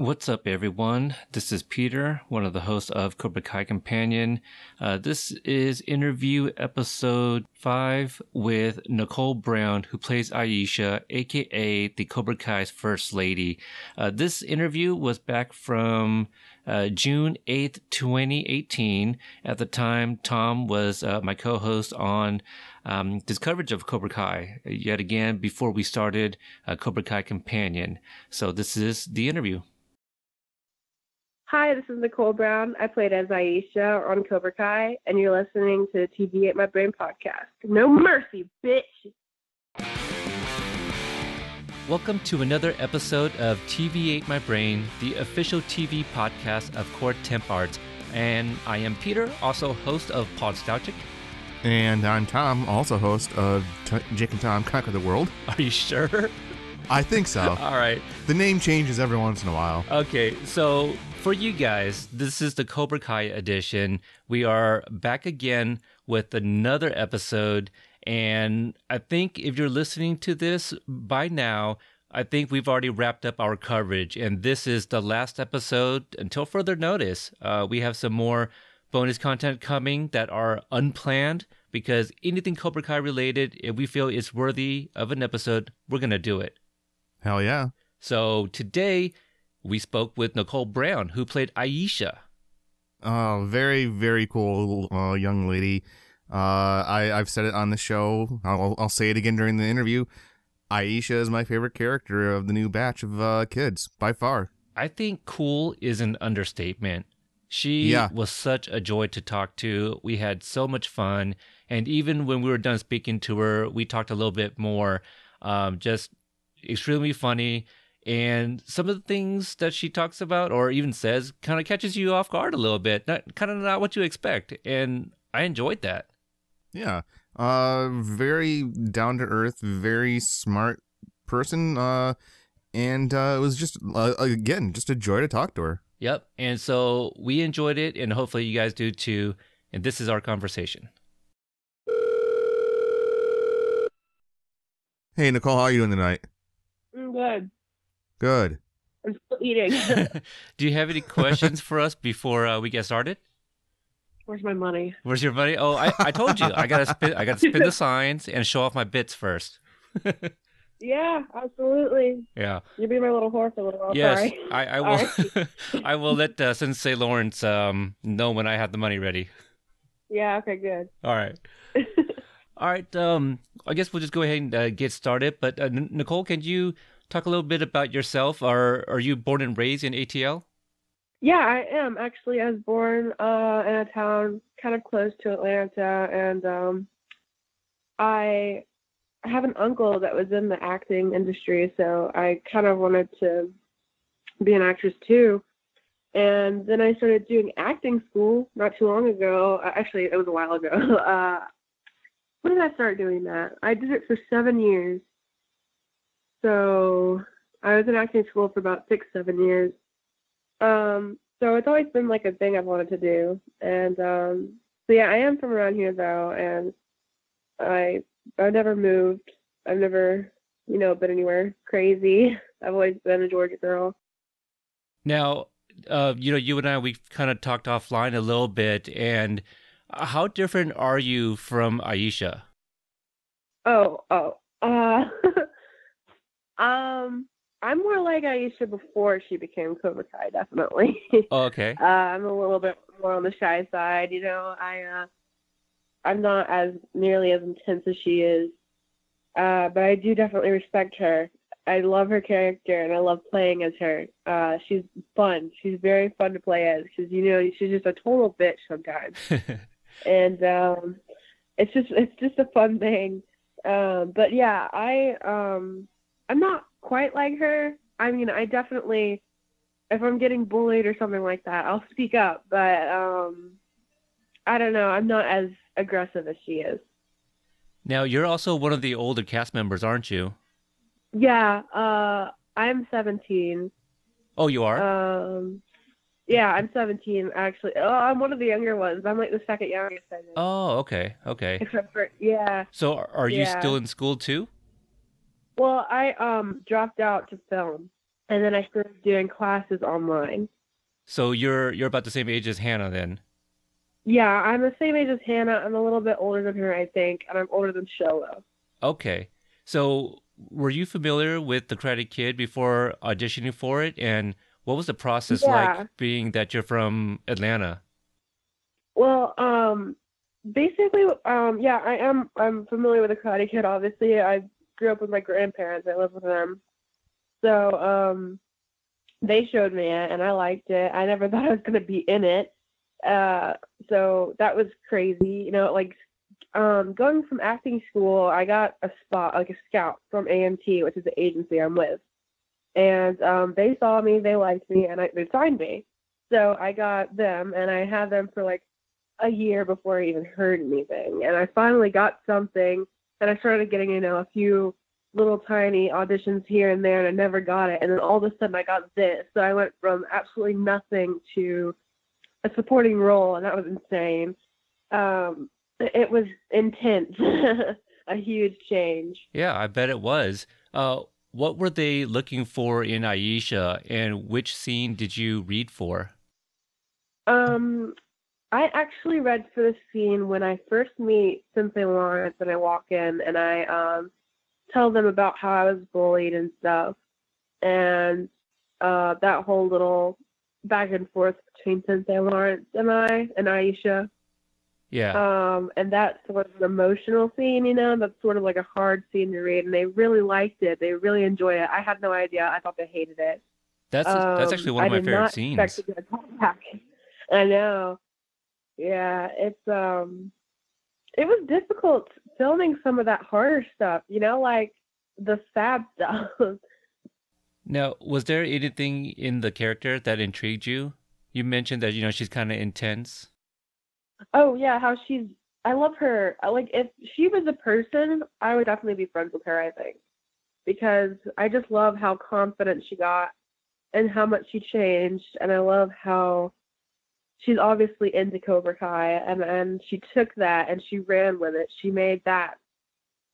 What's up, everyone? This is Peter, one of the hosts of Cobra Kai Kompanion. Uh, this is interview episode five with Nichole Brown, who plays Aisha, aka the Cobra Kai's first lady. Uh, this interview was back from uh, June 8th, 2018. At the time, Tom was uh, my co host on um, this coverage of Cobra Kai, yet again, before we started uh, Cobra Kai Kompanion. So, this is the interview. Hi, this is Nichole Brown. I played as Aisha on Cobra Kai, and you're listening to TV Ate My Brain podcast. No mercy, bitch. Welcome to another episode of TV Ate My Brain, the official TV podcast of Core Temp Arts. And I am Peter, also host of Podstalgic. And I'm Tom, also host of T- Jake and Tom Conquer the World. Are you sure? I think so. All right. The name changes every once in a while. Okay, so for you guys, this is the Cobra Kai edition. We are back again with another episode. And I think if you're listening to this by now, I think we've already wrapped up our coverage. And this is the last episode until further notice. Uh, we have some more bonus content coming that are unplanned because anything Cobra Kai related, if we feel it's worthy of an episode, we're going to do it. Hell yeah. So today, we spoke with Nichole Brown, who played Aisha. Oh, very, very cool uh, young lady. Uh, I, I've said it on the show. I'll, I'll say it again during the interview. Aisha is my favorite character of the new batch of uh, kids, by far. I think cool is an understatement. She Yeah. was such a joy to talk to. We had so much fun. And even when we were done speaking to her, we talked a little bit more. Um, just extremely funny. And some of the things that she talks about or even says kind of catches you off guard a little bit. Not kind of not what you expect. And I enjoyed that. Yeah. Uh, very down to earth, very smart person. Uh, and uh, it was just uh, again just a joy to talk to her. Yep. And so we enjoyed it, and hopefully you guys do too. And this is our conversation. Hey Nichole, how are you doing tonight? I'm good. Good. I'm still eating. do you have any questions for us before uh, we get started? Where's my money? Where's your money? Oh, I, I told you I gotta spin I gotta spin the signs and show off my bits first. Yeah, absolutely. Yeah. You'll be my little horse a little while. yes. Sorry. I, I will. I will let uh, Sensei Lawrence um, know when I have the money ready. Yeah, okay, good. All right. All right. Um, I guess we'll just go ahead and uh, get started. But uh, N- Nichole, can you talk a little bit about yourself? Are Are you born and raised in ATL? Yeah, I am. Actually, I was born uh, in a town kind of close to Atlanta, and um, I have an uncle that was in the acting industry, so I kind of wanted to be an actress too. And then I started doing acting school not too long ago. Uh, Actually, it was a while ago. Uh, when did I start doing that? I did it for seven years. So I was in acting school for about six, seven years. Um, so it's always been like a thing I've wanted to do. And um, so yeah, I am from around here though, and I I've never moved. I've never, you know, been anywhere crazy. I've always been a Georgia girl. Now, uh, you know, you and I we kind of talked offline a little bit, and how different are you from Aisha? Oh, oh. Uh um I'm more like Aisha before she became Cobra Kai, definitely. Oh, okay. uh, I'm a little bit more on the shy side, you know. I uh I'm not as nearly as intense as she is. Uh but I do definitely respect her. I love her character and I love playing as her. Uh she's fun. She's very fun to play as because you know she's just a total bitch sometimes. and um it's just it's just a fun thing. Um but yeah, I um I'm not quite like her. I mean, I definitely if I'm getting bullied or something like that, I'll speak up, but um I don't know, I'm not as aggressive as she is. now, you're also one of the older cast members, aren't you? Yeah, uh I'm 17. Oh, you are. Um yeah, I'm 17 actually. Oh, I'm one of the younger ones. I'm like the second youngest I think. oh, okay, okay. Except for yeah. So, are you Yeah. still in school too? Well, I um dropped out to film, and then I started doing classes online. So you're you're about the same age as Hannah then. Yeah, I'm the same age as Hannah. I'm a little bit older than her, I think, and I'm older than Xolo. Okay. So were you familiar with the Karate Kid before auditioning for it? And what was the process Yeah. like being that you're from Atlanta? Well, um, basically, um, yeah, I am. I'm familiar with the Karate Kid. Obviously, I grew up with my grandparents. I live with them, so um, they showed me it, and I liked it. I never thought I was gonna be in it, uh, so that was crazy. You know, like um, going from acting school, I got a spot, like a scout from AMT, which is the agency I'm with, and um, they saw me, they liked me, and I, they signed me. So I got them, and I had them for like a year before I even heard anything. And I finally got something, and I started getting, you know, a few little tiny auditions here and there, and I never got it. And then all of a sudden, I got this. So I went from absolutely nothing to a supporting role, and that was insane. Um, it was intense, a huge change. Yeah, I bet it was. Uh, what were they looking for in Aisha, and which scene did you read for? Um, I actually read for the scene when I first meet Sensei Lawrence and I walk in and I um tell them about how I was bullied and stuff. And uh that whole little back and forth between Sensei Lawrence and I and Aisha. Yeah. Um and that's sort of an emotional scene, you know, that's sort of like a hard scene to read and they really liked it. They really enjoyed it. I had no idea. I thought they hated it. that's that's Um, actually one of I my favorite scenes. expect to get a callback. I know. Yeah, it's um, it was difficult filming some of that harder stuff. You know, like the sad stuff. Now, was there anything in the character that intrigued you? You mentioned that you know she's kind of intense. Oh yeah, how she's. I love her. Like if she was a person, I would definitely be friends with her. I think because I just love how confident she got and how much she changed, and I love how she's obviously into Cobra Kai, and and she took that and she ran with it. She made that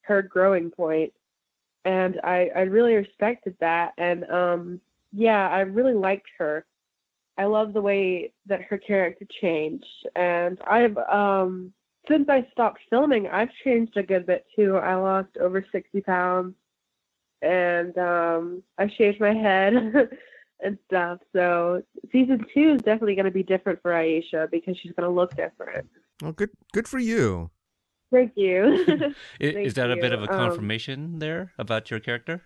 her growing point, and I I really respected that. And um yeah, I really liked her. I love the way that her character changed, and I've um since I stopped filming, I've changed a good bit too. I lost over sixty pounds, and um I shaved my head. and stuff. So season two is definitely going to be different for Aisha because she's going to look different. Well, good good for you. Thank you. I- Thank Is that a bit of a Um, confirmation there about your character?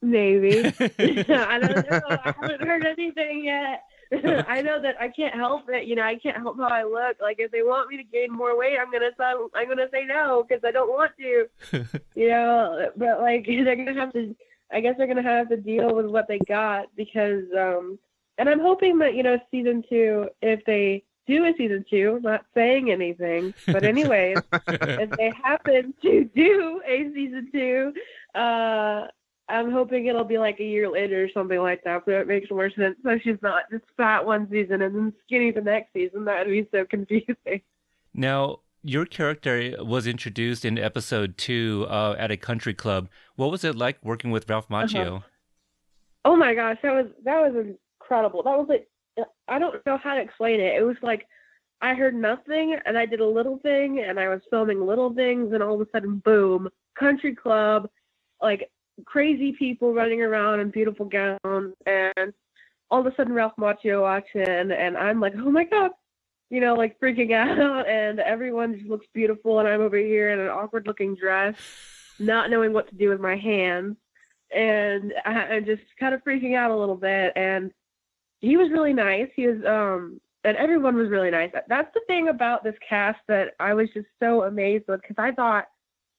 Maybe. I don't know. I haven't heard anything yet. I know that I can't help it. You know, I can't help how I look. Like if they want me to gain more weight, I'm gonna say I'm gonna say no because I don't want to. You know, but like they're gonna have to. I guess they're gonna have to deal with what they got because. um And I'm hoping that you know season two, if they do a season two, not saying anything, but anyways, if they happen to do a season two, uh, I'm hoping it'll be like a year later or something like that, so it makes more sense. So she's not just fat one season and then skinny the next season. That would be so confusing. Now, your character was introduced in episode two uh, at a country club. What was it like working with Ralph Uh-huh. Macchio? Oh my gosh, that was that was incredible. That was like I don't know how to explain it. It was like I heard nothing and I did a little thing and I was filming little things and all of a sudden boom, country club, like crazy people running around in beautiful gowns and all of a sudden Ralph Macchio walks in and I'm like, Oh my god you know, like freaking out and everyone just looks beautiful and I'm over here in an awkward looking dress, not knowing what to do with my hands and I, I'm just kind of freaking out a little bit. And he was really nice. He was, um, and everyone was really nice. That's the thing about this cast that I was just so amazed with because I thought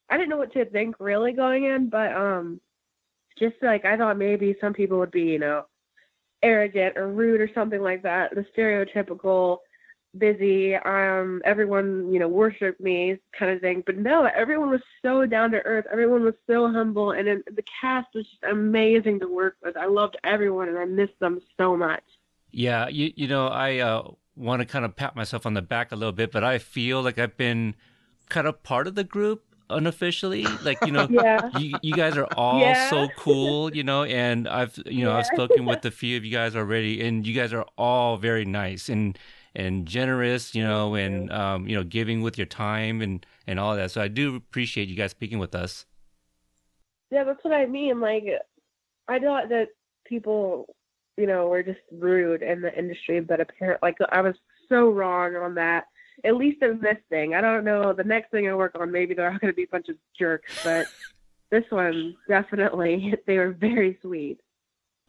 I didn't know what to think really going in, but um, just like I thought maybe some people would be, you know, arrogant or rude or something like that. The stereotypical busy, um, everyone, you know, worship me kind of thing. But no, everyone was so down to earth. Everyone was so humble, and then the cast was just amazing to work with. I loved everyone, and I missed them so much. Yeah, you you know, I uh, want to kind of pat myself on the back a little bit, but I feel like I've been kind of part of the group unofficially. Like you know, Yeah. you, you guys are all Yeah. so cool, you know, and I've you know I've spoken with a few of you guys already, and you guys are all very nice and and generous, you know, and um, you know, giving with your time and and all that. So I do appreciate you guys speaking with us. Yeah, that's what I mean. Like, I thought that people, you know, were just rude in the industry, but apparently, like, I was so wrong on that. At least in this thing. I don't know. The next thing I work on, maybe they're all going to be a bunch of jerks, but this one, definitely, they were very sweet.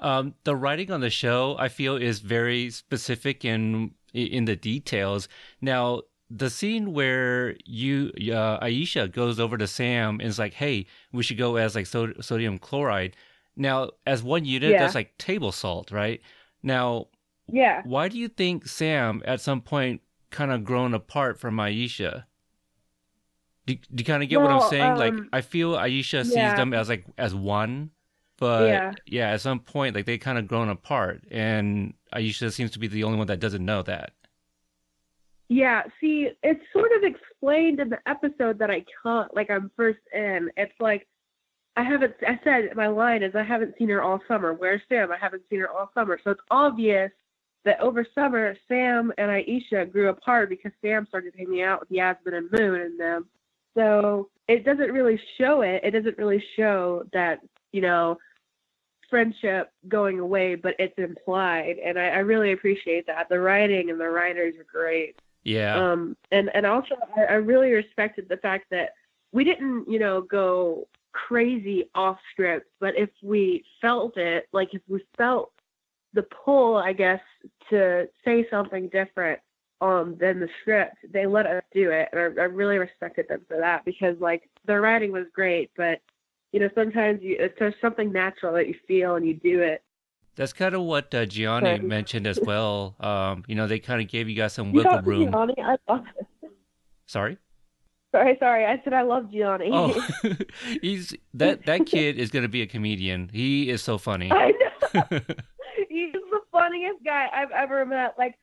Um, the writing on the show, I feel, is very specific in in the details. Now, the scene where you uh, Aisha goes over to Sam and is like, "Hey, we should go as like so- sodium chloride." Now, as one unit, Yeah. that's like table salt, right? Now, Yeah. why do you think Sam at some point kind of grown apart from Aisha? Do, do you kind of get what I'm Well, saying? like, um, I feel Aisha sees yeah. them as like as one, but Yeah. yeah, at some point, like they kind of grown apart, and Aisha seems to be the only one that doesn't know that. Yeah, see, it's sort of explained in the episode that I can't, like, I'm first in. It's like, I haven't, I said, my line is, I haven't seen her all summer. Where's Sam? I haven't seen her all summer. So it's obvious that over summer, Sam and Aisha grew apart because Sam started hanging out with Yasmin and Moon and them. So it doesn't really show it. It doesn't really show that, you know, friendship going away, but it's implied. And I, I really appreciate that. The writing and the writers are great. Yeah, Um, and and also I, I really respected the fact that we didn't, you know, go crazy off script, but if we felt it, like if we felt the pull, I guess, to say something different um than the script, they let us do it, and I, I really respected them for that because like their writing was great, but you know sometimes you it's just something natural that you feel and you do it. that's kind of what uh, Gianni Sorry. mentioned as well. Um, you know, they kind of gave you guys some wiggle room. Gianni, I love Sorry. Sorry, sorry. I said I love Gianni. Oh, he's that that kid is gonna be a comedian. He is so funny. I know. He's the funniest guy I've ever met. Like,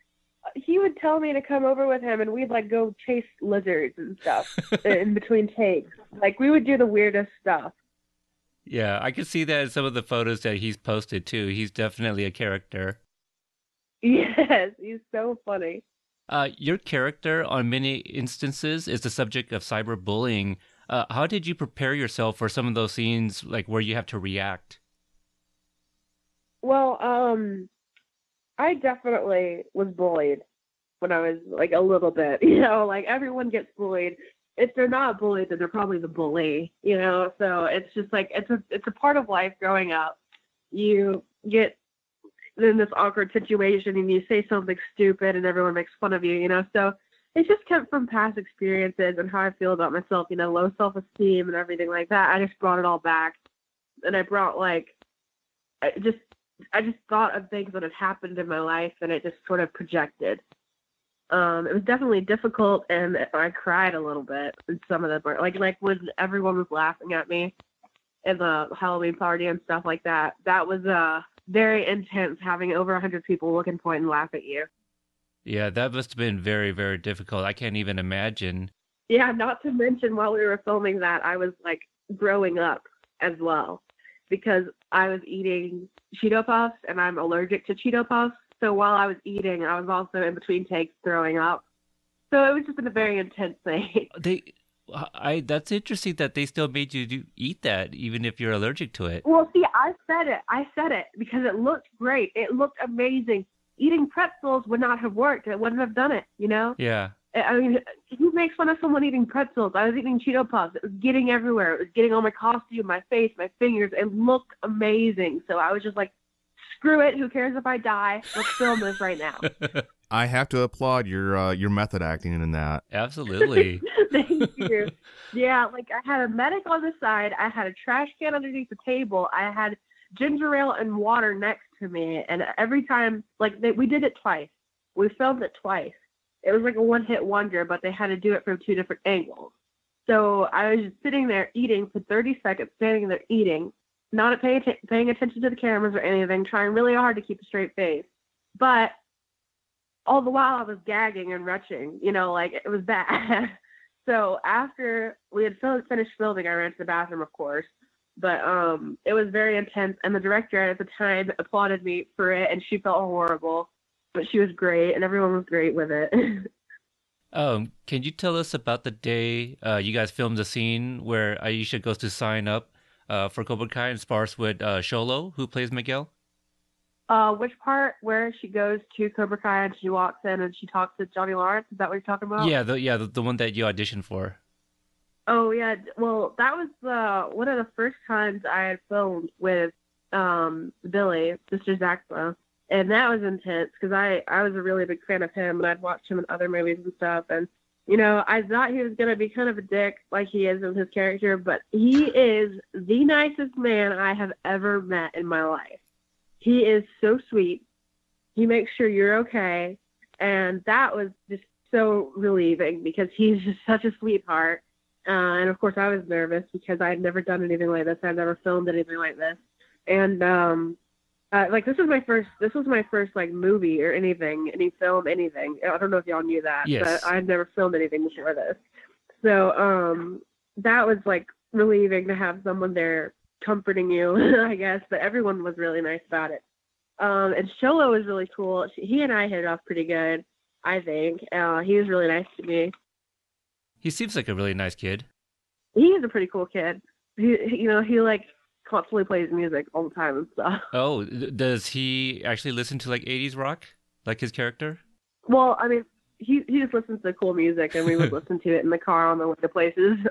he would tell me to come over with him, and we'd like go chase lizards and stuff in between takes. Like, we would do the weirdest stuff. Yeah, I can see that in some of the photos that he's posted too. He's definitely a character. Yes, he's so funny. Uh, your character, on many instances, is the subject of cyberbullying. Uh, how did you prepare yourself for some of those scenes, like where you have to react? Well, um, I definitely was bullied when I was like a little bit. You know, like everyone gets bullied. If they're not bullied, then they're probably the bully. You know, so it's just like it's a it's a part of life growing up. You get in this awkward situation and you say something stupid and everyone makes fun of you. You know, so it's just kept from past experiences and how I feel about myself. You know, low self esteem and everything like that. I just brought it all back, and I brought like I just I just thought of things that had happened in my life and it just sort of projected. Um, it was definitely difficult and I cried a little bit in some of the like like when everyone was laughing at me in the Halloween party and stuff like that. That was uh very intense having over a hundred people look and point and laugh at you. Yeah, that must have been very, very difficult. I can't even imagine. Yeah, not to mention while we were filming that, I was like growing up as well because I was eating Cheeto Puffs and I'm allergic to Cheeto Puffs. So while I was eating, I was also in between takes throwing up. So it was just in a very intense thing. They, I. That's interesting that they still made you do, eat that, even if you're allergic to it. well, see, I said it. I said it because it looked great. It looked amazing. Eating pretzels would not have worked. It wouldn't have done it, you know? Yeah. I mean, who makes fun of someone eating pretzels? I was eating Cheeto Puffs. It was getting everywhere. It was getting on my costume, my face, my fingers. It looked amazing. So I was just like, screw it. Who cares if I die? Let's film this right now. I have to applaud your uh, your method acting in that. Absolutely. Thank you. Yeah, like I had a medic on the side. I had a trash can underneath the table. I had ginger ale and water next to me. And every time, like they, we did it twice. We filmed it twice. It was like a one hit wonder, but they had to do it from two different angles. So I was sitting there eating for 30 seconds, standing there eating, not paying, atten- paying attention to the cameras or anything, trying really hard to keep a straight face. But all the while I was gagging and retching, you know, like it was bad. So after we had fil- finished filming, I ran to the bathroom, of course. But um, it was very intense, and the director at the time applauded me for it, and she felt horrible, but she was great, and everyone was great with it. Um, can you tell us about the day uh, you guys filmed the scene where Aisha goes to sign up uh, for Cobra Kai and spars with uh, Xolo, who plays Miguel? uh, which part where she goes to Cobra Kai and she walks in and she talks to Johnny Lawrence? Is that what you're talking about? Yeah, the yeah the, the one that you auditioned for. Oh yeah. Well, that was uh, one of the first times I had filmed with um, Billy, Sister Zabka, and that was intense because I I was a really big fan of him and I'd watched him in other movies and stuff and. You know, I thought he was gonna be kind of a dick like he is in his character, but he is the nicest man I have ever met in my life. He is so sweet. He makes sure you're okay. And that was just so relieving because he's just such a sweetheart. Uh, and of course, I was nervous because I had never done anything like this. I'd never filmed anything like this. And um, uh, like this was my first, this was my first like movie or anything, any film, anything. I don't know if y'all knew that, Yes. but I'd never filmed anything before this. So um, that was like relieving to have someone there comforting you, I guess. But everyone was really nice about it. Um, and Xolo was really cool. He and I hit it off pretty good, I think. Uh, he was really nice to me. He seems like a really nice kid. He is a pretty cool kid. He- you know, he like constantly plays music all the time and stuff. Oh, does he actually listen to like 80s rock, like his character? Well, I mean, he he just listens to cool music, and we would listen to it in the car on the way to places.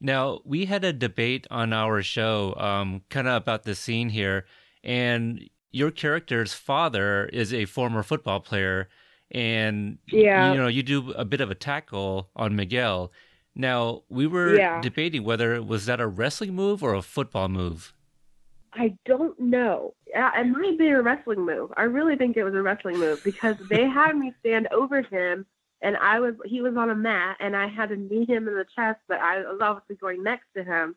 Now, we had a debate on our show, um, kind of about the scene here, and your character's father is a former football player, and Yeah. you know you do a bit of a tackle on Miguel. Now, we were Yeah. debating whether was that a wrestling move or a football move. I don't know. Uh, It might be a wrestling move. I really think it was a wrestling move because they had me stand over him, and I was he was on a mat, and I had to knee him in the chest, but I was obviously going next to him.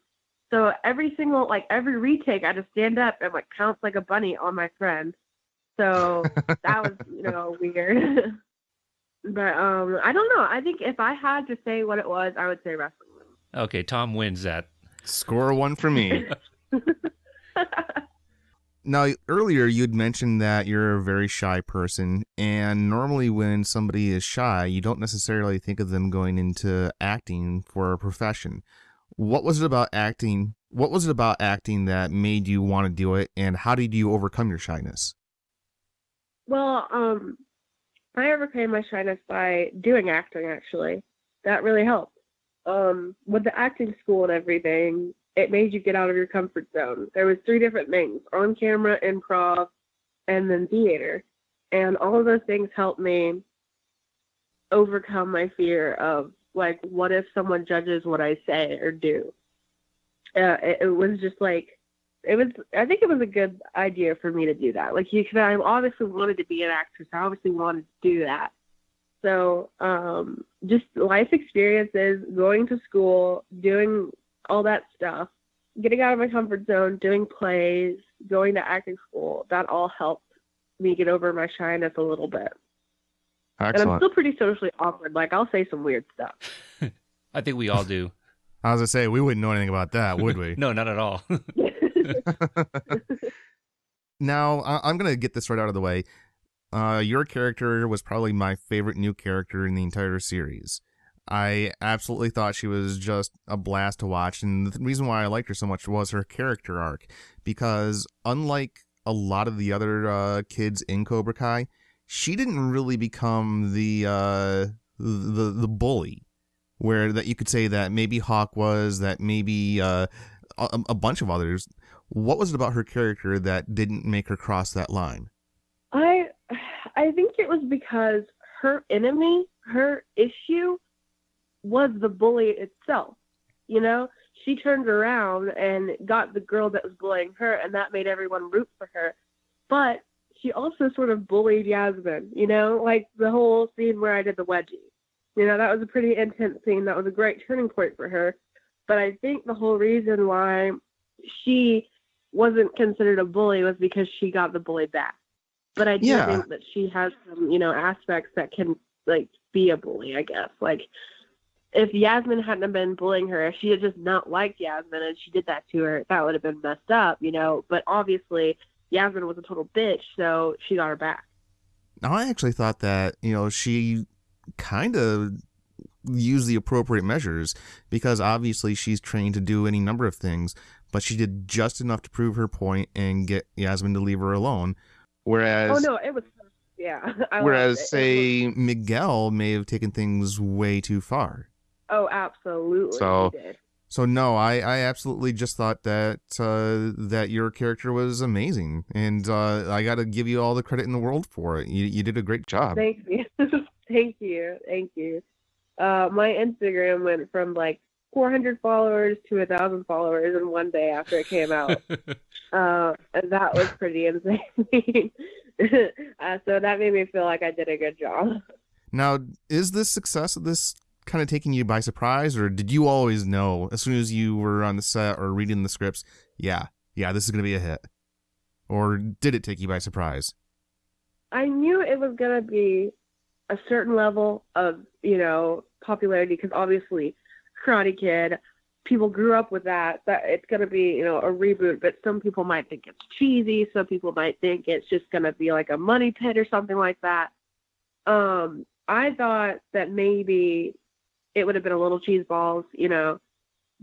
So every single like every retake, I had to stand up and like pounce like a bunny on my friend. So that was you know weird. but um, I don't know. I think if I had to say what it was, I would say wrestling. Okay, Tom wins that. Score one for me. Now, earlier you'd mentioned that you're a very shy person, and normally when somebody is shy, you don't necessarily think of them going into acting for a profession. What was it about acting? What was it about acting that made you want to do it, and how did you overcome your shyness? Well, um, I overcame my shyness by doing acting. Actually, that really helped. Um, with the acting school and everything, it made you get out of your comfort zone. There was three different things: on camera, improv, and then theater. And all of those things helped me overcome my fear of like, what if someone judges what I say or do? Uh, it, it was just like it was I think it was a good idea for me to do that. Like you, cause I obviously wanted to be an actress. I obviously wanted to do that. So um, just life experiences, going to school, doing all that stuff, getting out of my comfort zone, doing plays, going to acting school. That all helped me get over my shyness a little bit. Excellent. And I'm still pretty socially awkward. Like I'll say some weird stuff. I think we all do. I was gonna say we wouldn't know anything about that, would we? no, not at all. now I- I'm gonna get this right out of the way. Uh, your character was probably my favorite new character in the entire series. I absolutely thought she was just a blast to watch, and the reason why I liked her so much was her character arc. Because unlike a lot of the other uh, kids in Cobra Kai, she didn't really become the uh, the the bully, where that you could say that maybe Hawk was, that maybe uh, a, a bunch of others. What was it about her character that didn't make her cross that line? I I think it was because her enemy, her issue was the bully itself. You know, she turned around and got the girl that was bullying her and that made everyone root for her. But she also sort of bullied Yasmin, you know, like the whole scene where I did the wedgie. You know, that was a pretty intense scene. That was a great turning point for her. But I think the whole reason why she wasn't considered a bully was because she got the bully back. But I do Yeah. think that she has some, you know, aspects that can like be a bully, I guess. Like if Yasmin hadn't have been bullying her, if she had just not liked Yasmin and she did that to her, that would have been messed up, you know. But obviously, Yasmin was a total bitch, so she got her back. Now, I actually thought that you know she kind of used the appropriate measures because obviously she's trained to do any number of things, but she did just enough to prove her point and get Yasmin to leave her alone. Whereas, oh no, it was yeah. I whereas loved it. It say was- Miguel may have taken things way too far. oh, absolutely, So-. So no, I, I absolutely just thought that uh, that your character was amazing, and uh, I got to give you all the credit in the world for it. You you did a great job. Thank you. Thank you. Thank you. Uh, my Instagram went from like 400 followers to a 1,000 followers in one day after it came out. uh, and that was pretty insane. uh, so that made me feel like I did a good job. Now, is this success of this kind of taking you by surprise, or did you always know as soon as you were on the set or reading the scripts? Yeah, yeah, this is gonna be a hit, or did it take you by surprise? I knew it was going to be a certain level of, you know, popularity because obviously Karate Kid, people grew up with that. That it's going to be, you know, a reboot, but some people might think it's cheesy. Some people might think it's just going to be like a money pit or something like that. Um, I thought that maybe it would have been a little cheese balls, you know,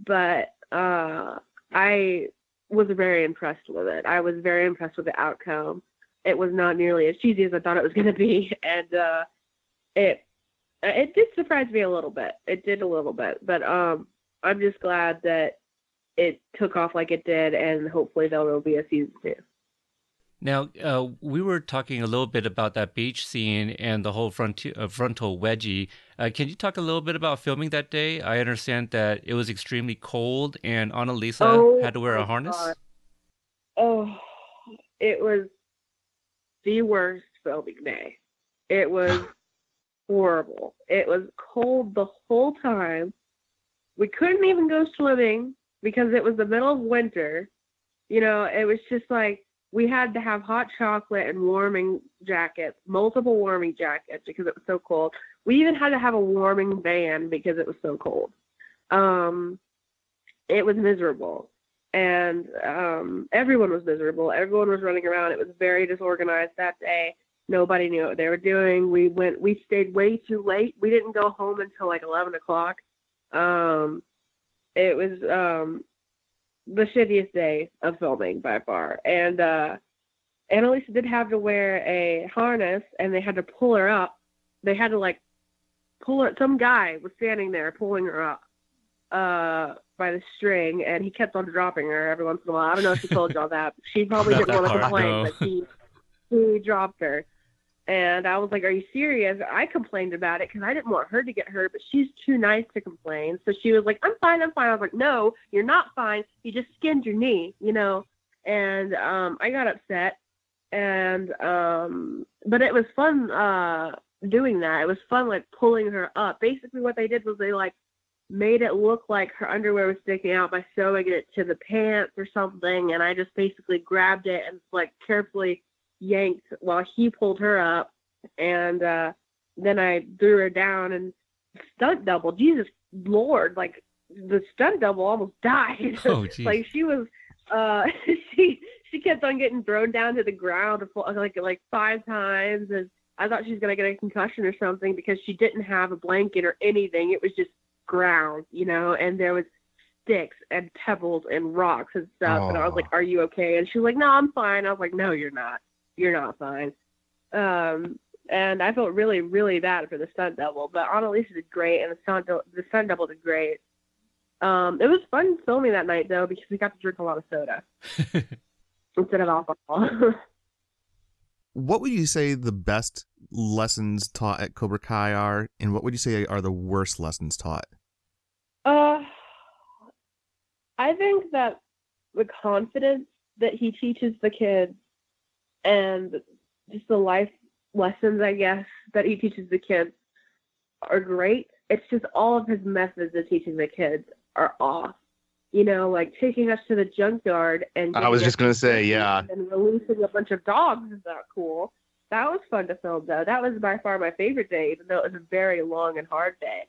but uh, I was very impressed with it. I was very impressed with the outcome it was not nearly as cheesy as I thought it was going to be, and uh, it it did surprise me a little bit. It did a little bit, but um, I'm just glad that it took off like it did, and hopefully there will be a season two. Now, uh, we were talking a little bit about that beach scene and the whole front uh, frontal wedgie. Uh, can you talk a little bit about filming that day? I understand that it was extremely cold, and Annalisa Oh had to wear a harness. God. Oh, it was the worst filming day. It was horrible. It was cold the whole time. We couldn't even go swimming because it was the middle of winter. You know, it was just like we had to have hot chocolate and warming jackets, multiple warming jackets because it was so cold. We even had to have a warming van because it was so cold. Um, it was miserable and um, everyone was miserable. Everyone was running around. It was very disorganized that day. Nobody knew what they were doing. We went. We stayed way too late. We didn't go home until like eleven o'clock. Um, it was um, the shittiest day of filming by far. And uh, Annalisa did have to wear a harness, and they had to pull her up. They had to like pull her. Some guy was standing there pulling her up uh by the string and he kept on dropping her every once in a while. I don't know if she told y'all that. She probably Not didn't want to complain, no. but he he dropped her. And I was like, "Are you serious?" I complained about it because I didn't want her to get hurt, but she's too nice to complain. So she was like, "I'm fine, I'm fine." I was like, "No, you're not fine. You just skinned your knee, you know." And um, I got upset, and um, but it was fun uh, doing that. It was fun, like pulling her up. Basically, what they did was they like made it look like her underwear was sticking out by sewing it to the pants or something and I just basically grabbed it and like carefully yanked while he pulled her up and uh then I threw her down and stunt double Jesus Lord like the stunt double almost died Oh, like she was uh she she kept on getting thrown down to the ground like like five times and I thought she was gonna get a concussion or something because she didn't have a blanket or anything. It was just ground, you know, and there was sticks and pebbles and rocks and stuff. And I was like, "Are you okay?" And she was like, "No, I'm fine." I was like, "No, you're not. You're not fine." Um, and I felt really, really bad for the stunt double, but Annalisa did great, and the stunt dou- the stunt double did great. Um, it was fun filming that night though because we got to drink a lot of soda instead of alcohol. What would you say the best lessons taught at Cobra Kai are, and what would you say are the worst lessons taught? Uh, I think that the confidence that he teaches the kids and just the life lessons, I guess, that he teaches the kids are great. It's just all of his methods of teaching the kids are off. You know, like taking us to the junkyard and I was just gonna say, yeah. and releasing a bunch of dogs is that cool. That was fun to film though. That was by far my favorite day, even though it was a very long and hard day.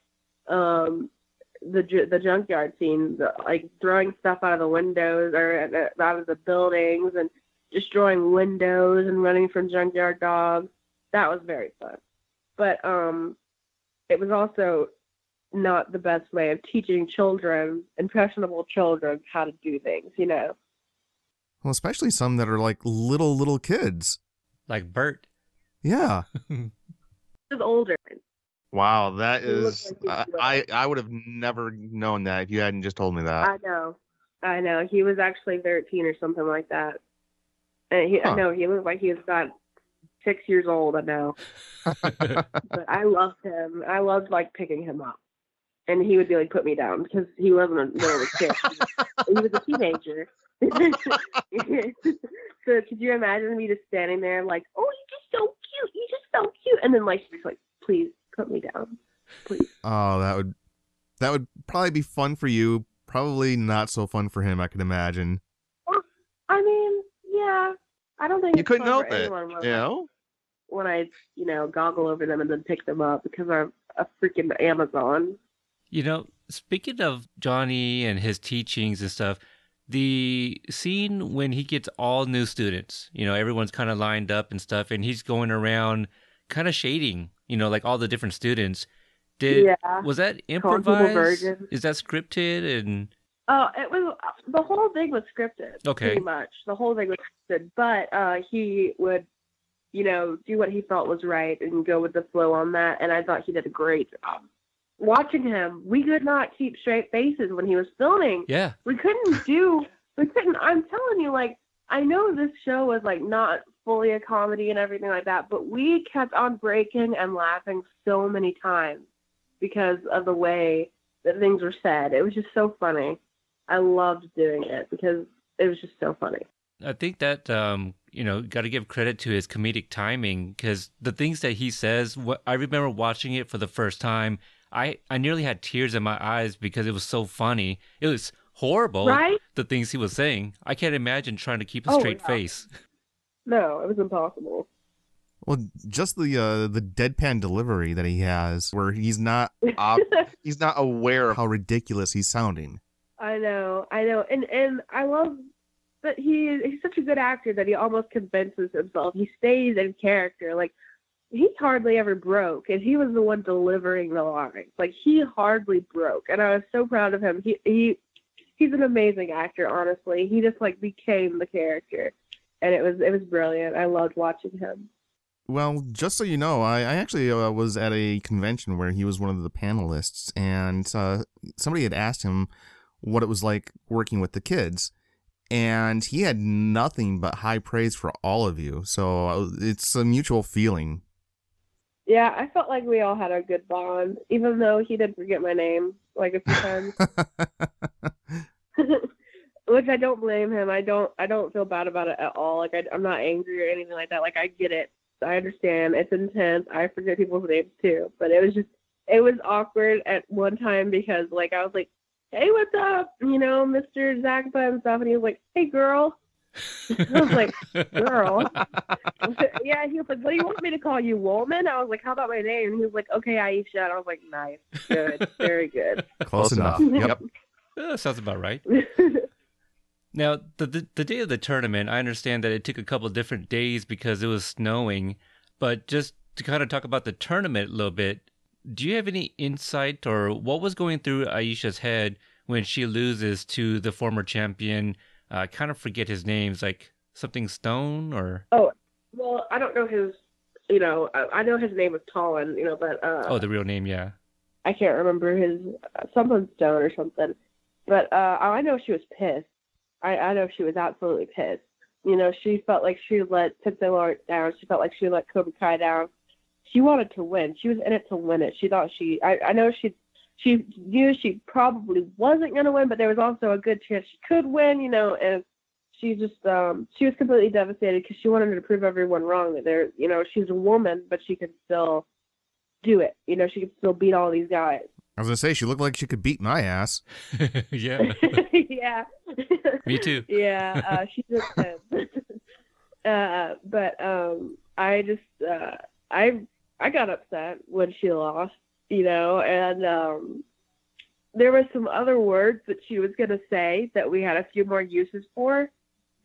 um, the ju- the junkyard scene, the, like throwing stuff out of the windows or uh, out of the buildings and destroying windows and running from junkyard dogs. That was very fun. But um, it was also not the best way of teaching children, impressionable children, how to do things. You know. Well, especially some that are like little little kids. Like Bert. Yeah. He was older. Wow, that He looked is like he I, was. I I would have never known that if you hadn't just told me that. I know. I know. He was actually 13 or something like that. And he, Huh. I know he looked like he was about six years old. I know, but I loved him. I loved like picking him up, and he would be like, "Put me down," because he wasn't a little kid. he was a teenager. so could you imagine me just standing there like, "Oh, you're just so cute. You're just so cute," and then like she's like, "Please put me down, please." oh, that would that would probably be fun for you. Probably not so fun for him, I can imagine. I mean, yeah. I don't think You couldn't help it, anyone when, You know? when I, you know, goggle over them and then pick them up because I'm a freaking Amazon. You know, speaking of Johnny and his teachings and stuff, the scene when he gets all new students, you know, everyone's kind of lined up and stuff, and he's going around kind of shading, you know, like all the different students. Did yeah. was that improvised? Is that scripted? And Oh, it was the whole thing was scripted. Okay. Pretty much, the whole thing was scripted. But uh, he would, you know, do what he felt was right and go with the flow on that. And I thought he did a great job. Watching him, we could not keep straight faces when he was filming. yeah, we couldn't do we couldn't i'm telling you like i know this show was like not fully a comedy and everything like that but we kept on breaking and laughing so many times because of the way that things were said it was just so funny i loved doing it because it was just so funny I think that um, you know, got to give credit to his comedic timing because the things that he says. What I remember watching it for the first time, I I nearly had tears in my eyes because it was so funny. It was horrible, right the things he was saying. I can't imagine trying to keep a Oh, straight yeah. face. no it was impossible Well, just the uh, the deadpan delivery that he has, where he's not ob- he's not aware of how ridiculous he's sounding. I know, I know, and and I love that he he's such a good actor that he almost convinces himself. He stays in character. Like he hardly ever broke, and he was the one delivering the lines. Like he hardly broke, and I was so proud of him. He he he's an amazing actor. Honestly, he just like became the character, and it was it was brilliant. I loved watching him. Well, just so you know, I, I actually uh, was at a convention where he was one of the panelists, and uh, somebody had asked him what it was like working with the kids, and he had nothing but high praise for all of you. So it's a mutual feeling. Yeah, I felt like we all had a good bond, even though he did forget my name like a few times. which I don't blame him. I don't I don't feel bad about it at all. Like I, I'm not angry or anything like that. Like I get it. I understand. It's intense. I forget people's names too. But it was just it was awkward at one time because like I was like, Hey, what's up? You know, Mr. Zabka and stuff and he was like, Hey girl I was like, Girl Yeah, he was like, What do you want me to call you, woman? I was like, How about my name? And he was like, Okay, Aisha and I was like, Nice, good, very good. Close, Close enough. enough. Yep. Uh, sounds about right. Now, the, the the day of the tournament, I understand that it took a couple different days because it was snowing. But just to kind of talk about the tournament a little bit, do you have any insight or what was going through Aisha's head when she loses to the former champion? Uh, I kind of forget his names, like something Stone or oh, well, I don't know his you know, I, I know his name was Colin, you know, but uh oh, the real name, yeah. I can't remember his uh, something stone or something. But uh I know she was pissed. I I know she was absolutely pissed. You know, she felt like she let Lord down. She felt like she let Cobra Kai down. She wanted to win. She was in it to win it. She thought she. I I know she. She knew she probably wasn't gonna win, but there was also a good chance she could win. You know, and she just um she was completely devastated because she wanted to prove everyone wrong that there. You know, she's a woman, but she could still do it. You know, she could still beat all these guys. I was gonna say she looked like she could beat my ass. yeah, yeah. me too. yeah, uh, she just did. uh, but um, I just uh, I I got upset when she lost. you know, and um, there were some other words that she was going to say that we had a few more uses for,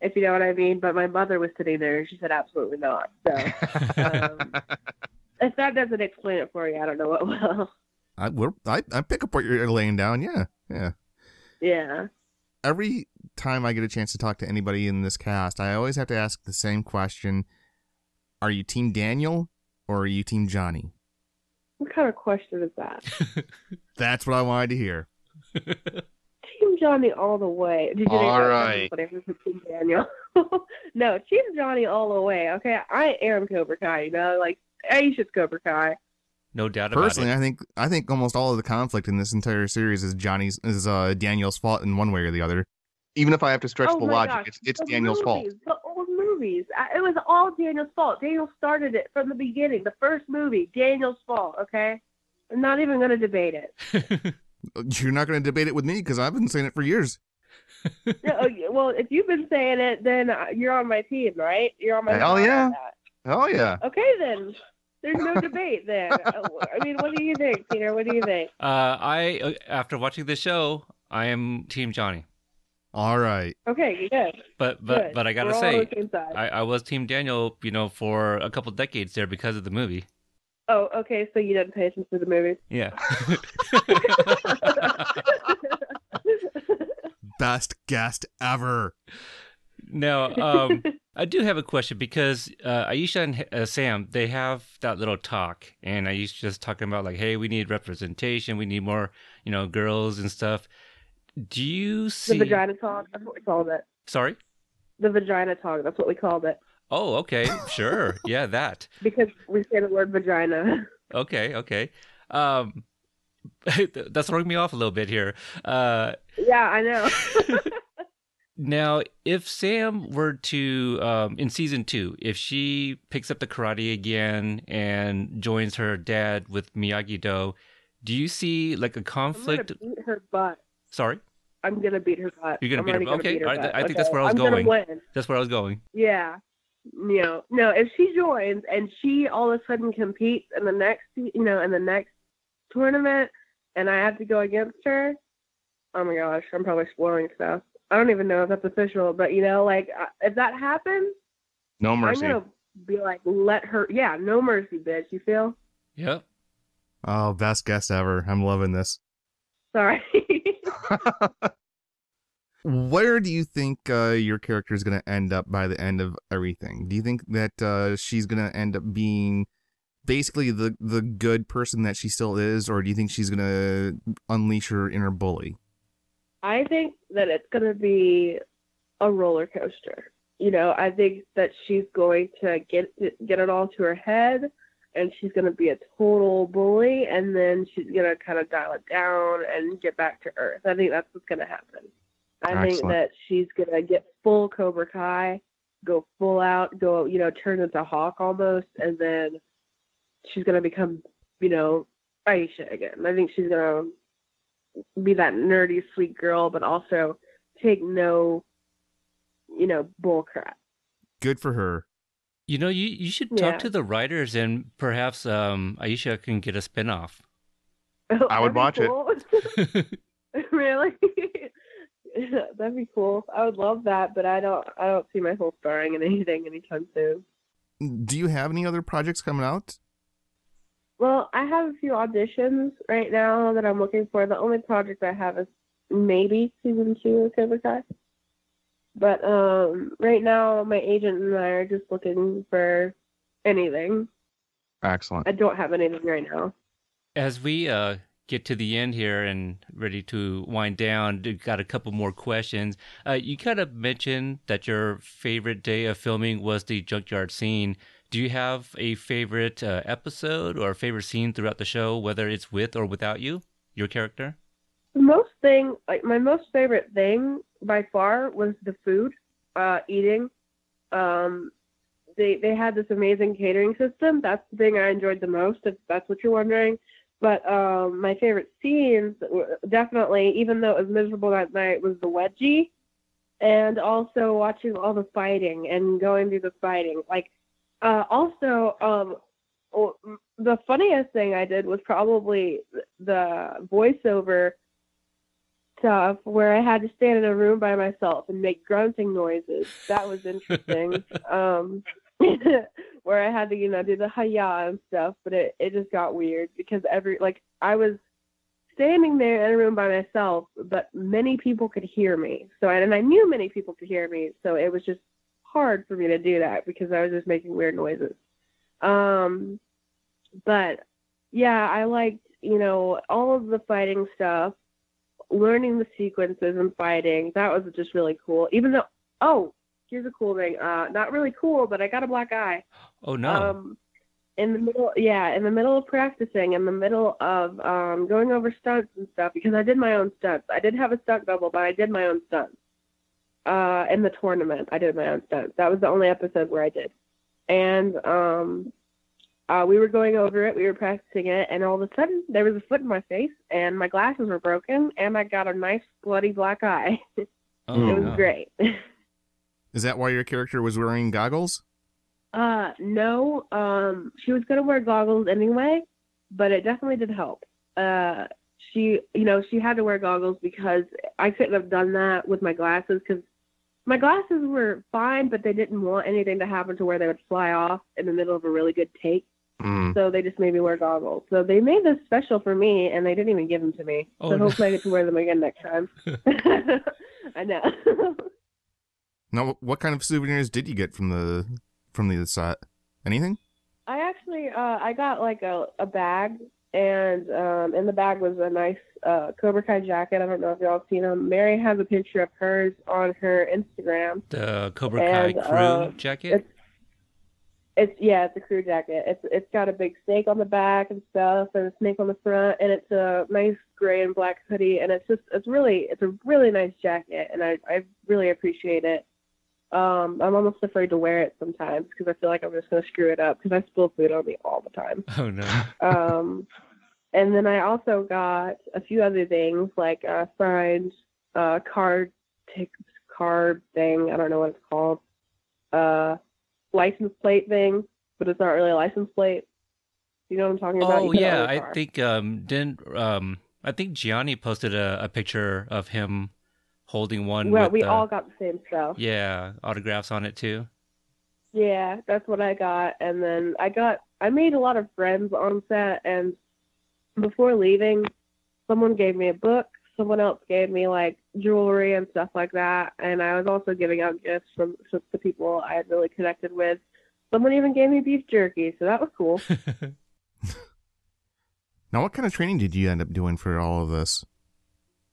if you know what I mean. But my mother was sitting there and she said, absolutely not. So um, if that doesn't explain it for you, I don't know what will. I, we're, I I pick up what you're laying down. Yeah, yeah. Yeah. Every time I get a chance to talk to anybody in this cast, I always have to ask the same question: Are you Team Daniel or are you Team Johnny? What kind of question is that? That's what I wanted to hear. Team Johnny all the way. Did you All think right. that was Team Daniel? no, Team Johnny all the way. Okay, I am Cobra Kai. You know, like Aisha's Cobra Kai. No doubt about Personally, it. I think I think almost all of the conflict in this entire series is Johnny's is uh, Daniel's fault in one way or the other. Even if I have to stretch oh the logic, gosh, it's it's the Daniel's fault. movies, The old movies. I- It was all Daniel's fault. Daniel started it from the beginning. The first movie, Daniel's fault. Okay, I'm not even going to debate it. You're not going to debate it with me because I've been saying it for years. No, oh, well, if you've been saying it, then uh, you're on my team, right? You're on my Hell yeah. that. Oh yeah. Okay, then. There's no debate then. Uh, I mean, what do you think, Peter? What do you think? uh, I uh, after watching the show, I am Team Johnny. All right. Okay, good. But but good. but I gotta We're say, on the same side. I, I was Team Daniel, you know, for a couple decades there because of the movie. Oh, okay. So you didn't pay attention to the movie? Yeah. Best guest ever. now, um, I do have a question because uh, Aisha and uh, Sam they have that little talk, and Aisha just talking about like, hey, we need representation, we need more, you know, girls and stuff. Do you see the vagina talk. That's what we called it. Sorry. The vagina talk. That's what we called it Oh, okay, sure, yeah, that. because we say the word vagina. Okay, okay. Um, that's throwing me off a little bit here. Uh, yeah, I know. Now, if Sam were to, um, in season two, if she picks up the karate again and joins her dad with Miyagi Do, do you see like a conflict? her butt. Sorry, I'm gonna beat her butt. You're gonna I'm beat her already butt. Okay, beat her all right, butt. I think that's where I was I'm gonna win. that's where I was going. Yeah. You know, no, if she joins and she all of a sudden competes in the next, you know, in the next tournament and I have to go against her, oh my gosh, I'm probably spoiling stuff. I don't even know if that's official, but you know, like uh, if that happens, No mercy. I'm going to be like, let her, yeah, no mercy, bitch, you feel? Yep. Oh, best guest ever. I'm loving this. Sorry. Where do you think uh, your character is going to end up by the end of everything? Do you think that uh, she's going to end up being basically the the good person that she still is, or do you think she's going to unleash her inner bully? I think that it's going to be a roller coaster. You know, I think that she's going to get get it all to her head, and she's going to be a total bully, and then she's going to kind of dial it down and get back to earth. I think that's what's going to happen. I think that she's going to get full Cobra Kai, go full out, go you know turn into Hawk almost, and then she's going to become you know Aisha again. I think she's going to be that nerdy sweet girl, but also take no, you know, bull crap. Good for her. You know, you you should talk Yeah. to the writers and perhaps um, Aisha can get a spinoff. I would watch it. it. really? That'd be cool. I would love that, but I don't. I don't see myself starring in anything anytime soon. Do you have any other projects coming out? Well, I have a few auditions right now that I'm looking for. The only project I have is maybe season two of Cobra Kai. But um, right now, my agent and I are just looking for anything. Excellent. I don't have anything right now. As we uh, get to the end here and ready to wind down, d- got a couple more questions. Uh, you kind of mentioned that your favorite day of filming was the junkyard scene. Do you have a favorite uh, episode or a favorite scene throughout the show, whether it's with or without you, your character? The most thing, like my most favorite thing by far was the food, uh, eating. Um, they they had this amazing catering system. That's the thing I enjoyed the most. If that's what you're wondering. But um, my favorite scenes, definitely, even though it was miserable that night, was the wedgie, and also watching all the fighting and going through the fighting. Like, uh, also, um, the funniest thing I did was probably the voiceover where I had to stand in a room by myself and make grunting noises. That was interesting. um, where I had to, you know, do the hiya and stuff, but it, it just got weird because every like I was standing there in a room by myself, but many people could hear me. So and I knew many people could hear me, so it was just hard for me to do that because I was just making weird noises. Um, but yeah, I liked you know all of the fighting stuff, learning the sequences and fighting. That was just really cool. Even though oh, here's a cool thing. Uh, not really cool, but I got a black eye. Oh no. Um, in the middle, yeah, in the middle of practicing, in the middle of um, going over stunts and stuff, because I did my own stunts. I did have a stunt double, but I did my own stunts. Uh, in the tournament, I did my own stunts. That was the only episode where I did. And um, uh, we were going over it, we were practicing it, and all of a sudden there was a foot in my face, and my glasses were broken, and I got a nice bloody black eye. oh, it was no. great. Is that why your character was wearing goggles? Uh, no. Um, she was gonna wear goggles anyway, but it definitely did help. Uh, she, you know, she had to wear goggles because I couldn't have done that with my glasses because my glasses were fine, but they didn't want anything to happen to where they would fly off in the middle of a really good take. Mm. So they just made me wear goggles. So they made this special for me, and they didn't even give them to me. Oh, so no. hopefully I get to wear them again next time. I know. Now, what kind of souvenirs did you get from the from the set? Anything? I actually uh I got like a, a bag and um in the bag was a nice uh Cobra Kai jacket. I don't know if y'all have seen them. Mary has a picture of hers on her Instagram. The Cobra Kai And, crew uh, jacket. It's yeah, it's a crew jacket. It's it's got a big snake on the back and stuff and a snake on the front and it's a nice gray and black hoodie and it's just it's really it's a really nice jacket and I I really appreciate it. Um, I'm almost afraid to wear it sometimes because I feel like I'm just gonna screw it up because I spill food on me all the time. Oh no. um, and then I also got a few other things like a signed uh, card tick card thing. I don't know what it's called. Uh, license plate thing, but it's not really a license plate. You know what I'm talking about? Oh yeah, I think um didn't um I think Gianni posted a, a picture of him holding one Well, we the, all got the same stuff. yeah autographs on it too. Yeah, that's what I got. And then I got, I made a lot of friends on set. And before leaving, someone gave me a book. Someone else gave me like jewelry and stuff like that. And I was also giving out gifts from from the people I had really connected with. Someone even gave me beef jerky, so that was cool. Now, what kind of training did you end up doing for all of this?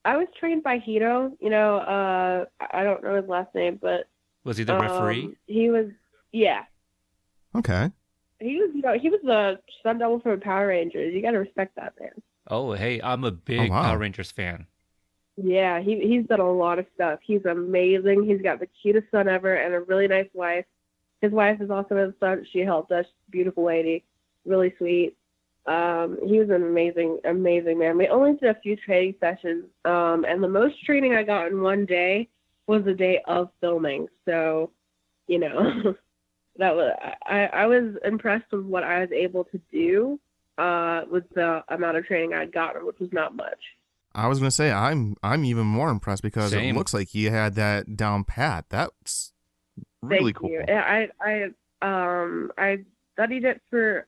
I was trained by Hiro. You know, uh, I don't know his last name, but Was he the referee? um, he was, yeah, Okay. he was. You know, he was the stunt double for Power Rangers. You got to respect that man. Oh hey, I'm a big wow. Power Rangers fan. Yeah, he he's done a lot of stuff. He's amazing. He's got the cutest son ever and a really nice wife. His wife is also his son. She helped us. Beautiful lady, really sweet. Um, he was an amazing, amazing man. We only did a few training sessions, um, and the most training I got in one day was the day of filming. So, you know, that was I, I was impressed with what I was able to do uh, with the amount of training I'd gotten, which was not much. I was gonna say I'm I'm even more impressed because Same. it looks like you had that down pat. That's Really Thank cool. You. I I um I studied it for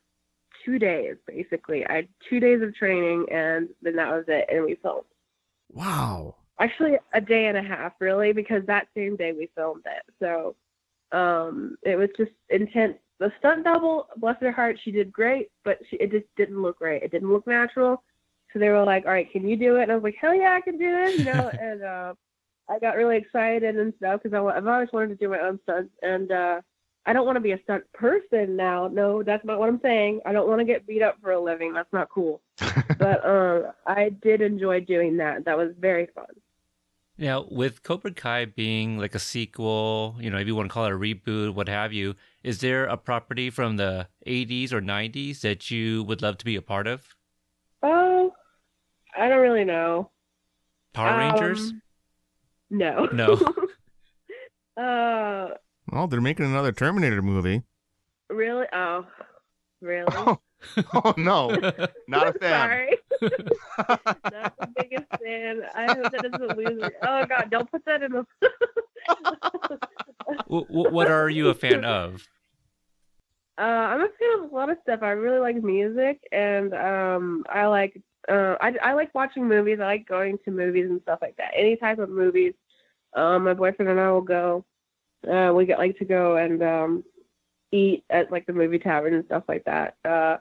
two days basically. I had two days of training and then that was it and we filmed. wow. Actually a day and a half really because that same day we filmed it. So um it was just intense. The stunt double, bless her heart, she did great, but she, it just didn't look right. It didn't look natural. So they were like, "All right, can you do it?" And I was like, "Hell yeah, I can do it!" You know, and uh, I got really excited and stuff because I've always wanted to do my own stunts, and uh, I don't want to be a stunt person now. No, that's not what I'm saying. I don't want to get beat up for a living. That's not cool. but um, I did enjoy doing that. That was very fun. Now, with Cobra Kai being like a sequel, you know, if you want to call it a reboot, what have you, is there a property from the 80s or 90s that you would love to be a part of? Oh, I don't really know. Power Rangers? Um, No. No. uh, Well, they're making another Terminator movie. really? Oh, really? Oh, oh no, not a fan. Sorry. Not the biggest fan. I hope that is a loser. Oh god, don't put that in the. W- w- what are you a fan of? Uh, I'm a fan of a lot of stuff. I really like music, and um, I like uh, I, I like watching movies. I like going to movies and stuff like that. Any type of movies. Um, my boyfriend and I will go. Uh, we get like to go and um, eat at like the movie tavern and stuff like that. Uh,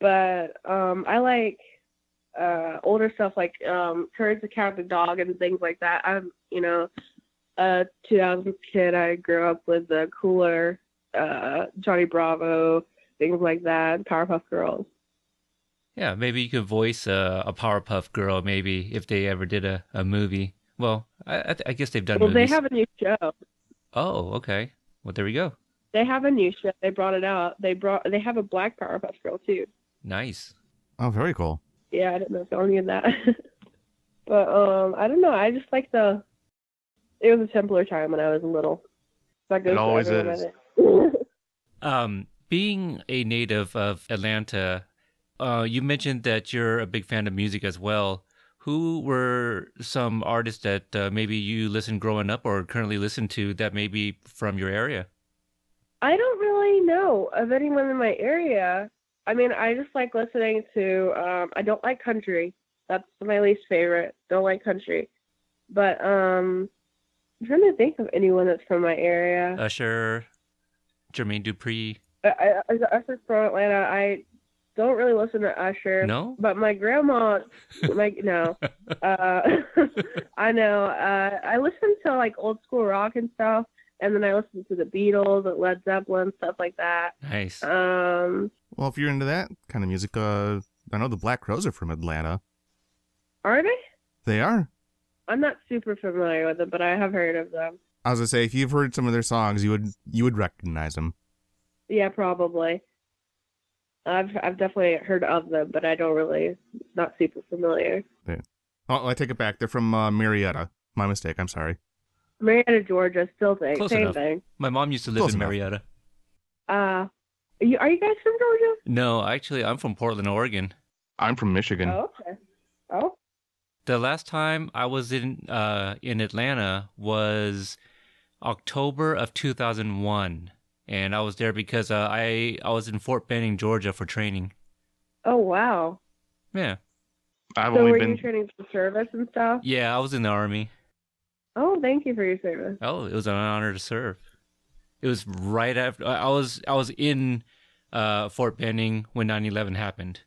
but um, I like uh, older stuff like um, Courage the Cowardly Dog and things like that. I'm, you know, a 2000 kid. I grew up with the cooler uh, Johnny Bravo, things like that, Powerpuff Girls. Yeah, maybe you could voice a, a Powerpuff Girl. Maybe if they ever did a, a movie. Well, I, I, th- I guess they've done Well, movies. they have a new show. Oh, okay. Well, there we go. They have a new show. They brought it out. They brought. They have a black Powerpuff Girl too. Nice. Oh, very cool. Yeah, I didn't know if y'all knew that. but um, I don't know. I just like the. It was a simpler time when I was little. That goes It always is. Um, being a native of Atlanta, uh, you mentioned that you're a big fan of music as well. Who were some artists that uh, maybe you listened growing up or currently listen to that may be from your area? I don't really know of anyone in my area. I mean, I just like listening to. Um, I don't like country. That's my least favorite. Don't like country. But um, I'm trying to think of anyone that's from my area. Usher, Jermaine Dupri. I, I, as Usher from Atlanta, I don't really listen to Usher. No? But my grandma, my no, uh, I know. Uh, I listen to like old school rock and stuff, and then I listen to the Beatles, and Led Zeppelin, stuff like that. Nice. Um, Well, if you're into that kind of music, uh, I know the Black Crowes are from Atlanta. are they? They are. I'm not super familiar with them, but I have heard of them. I was gonna say, if you've heard some of their songs, you would you would recognize them. Yeah, probably. I've I've definitely heard of them, but I don't really not super familiar. Oh, I take it back. They're from uh, Marietta. My mistake. I'm sorry. Marietta, Georgia, still thing, Close same enough. thing. My mom used to live Close in enough. Marietta. Uh, are you, are you guys from Georgia? No, actually, I'm from Portland, Oregon. I'm from Michigan. Oh, okay. Oh, The last time I was in uh, in Atlanta was October of 2001, and I was there because uh, I I was in Fort Benning, Georgia, for training. oh wow. Yeah, I've so only were been. you training for service and stuff? yeah, I was in the army. Oh, thank you for your service. Oh, it was an honor to serve. It was right after I was I was in uh, Fort Benning when 9/11 happened.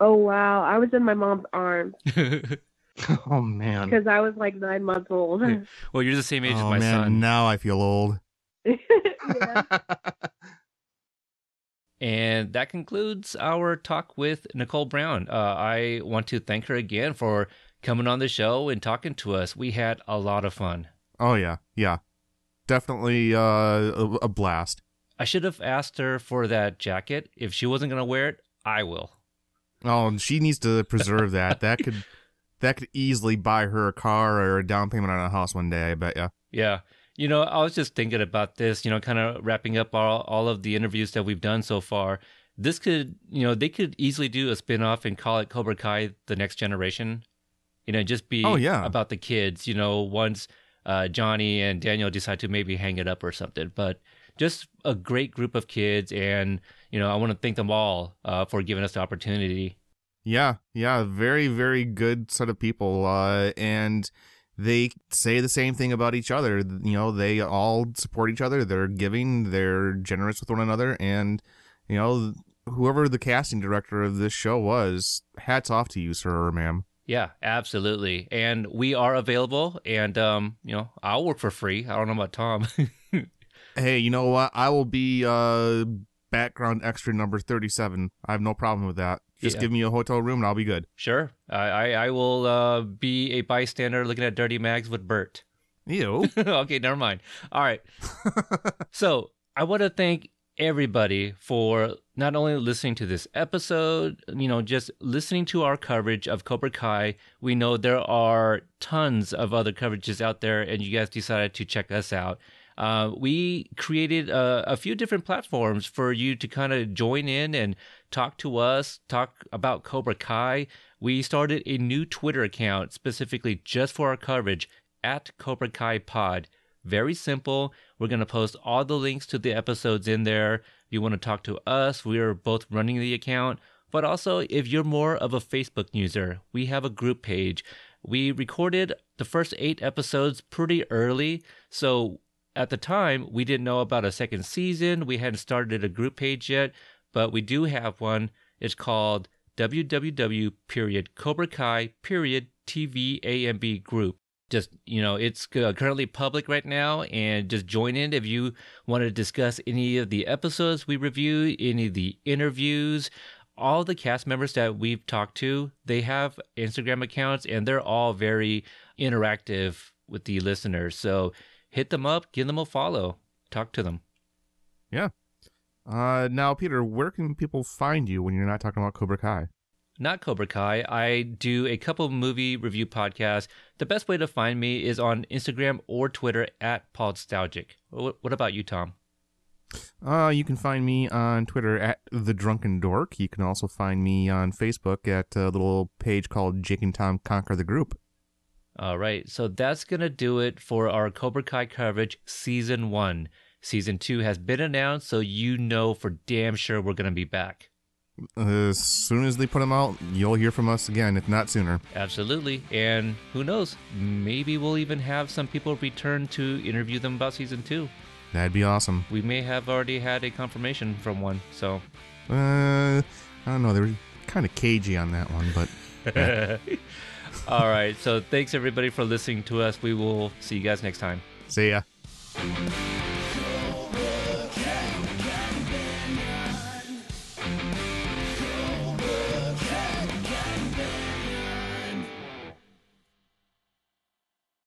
Oh wow, I was in my mom's arms oh man. because I was like nine months old. Well, you're the same age as oh my man, son. now I feel old. Yeah. And that concludes our talk with Nichole Brown. Uh, I want to thank her again for coming on the show and talking to us. We had a lot of fun. Oh yeah, yeah, definitely uh, a, a blast. I should have asked her for that jacket. If she wasn't going to wear it, I will. Oh, and she needs to preserve that. That could that could easily buy her a car or a down payment on a house one day. I bet ya. Yeah. You know, I was just thinking about this, you know, kind of wrapping up all, all of the interviews that we've done so far. This could, you know, they could easily do a spin off and call it Cobra Kai The Next Generation. You know, just be Oh, yeah. about the kids, you know, once uh, Johnny and Daniel decide to maybe hang it up or something. But just a great group of kids. And, you know, I want to thank them all uh, for giving us the opportunity. Yeah, yeah, very very good set of people. Uh, and they say the same thing about each other. You know, they all support each other. They're giving. They're generous with one another. And you know, whoever the casting director of this show was, hats off to you, sir or ma'am. Yeah, absolutely. And we are available. And, um, you know, I'll work for free. I don't know about Tom. Hey, you know what? I will be uh background extra number thirty-seven. I have no problem with that. Just Yeah. give me a hotel room and I'll be good. Sure. I, I, I will uh, be a bystander looking at Dirty Mags with Bert. Ew. okay, never mind. All right. so I want to thank everybody for not only listening to this episode, you know, just listening to our coverage of Cobra Kai. We know there are tons of other coverages out there, and you guys decided to check us out. Uh, we created uh, a few different platforms for you to kind of join in and talk to us, talk about Cobra Kai, we started a new Twitter account specifically just for our coverage at Cobra Kai Pod. Very simple. We're going to post all the links to the episodes in there. If you want to talk to us, we are both running the account. But also, if you're more of a Facebook user, we have a group page. We recorded the first eight episodes pretty early. So at the time, we didn't know about a second season. We hadn't started a group page yet, but we do have one. It's called www period cobra kai group just you know it's currently public right now and just join in if you want to discuss any of the episodes we review any of the interviews all the cast members that we've talked to they have instagram accounts and they're all very interactive with the listeners so hit them up give them a follow talk to them Yeah. Uh, now, Peter, where can people find you when you're not talking about Cobra Kai? not Cobra Kai. I do a couple movie review podcasts. The best way to find me is on Instagram or Twitter at Podstalgic. What, what about you, Tom? Uh, you can find me on Twitter at the Drunken Dork. You can also find me on Facebook at a little page called Jake and Tom Conquer the Group. All right, so that's going to do it for our Cobra Kai coverage season one. Season two has been announced, so you know for damn sure we're going to be back. As soon as they put them out, you'll hear from us again, if not sooner. Absolutely. And who knows? Maybe we'll even have some people return to interview them about season two. That'd be awesome. We may have already had a confirmation from one, so. Uh, I don't know. They were kind of cagey on that one, but All right. So thanks everybody for listening to us. We will see you guys next time. see ya.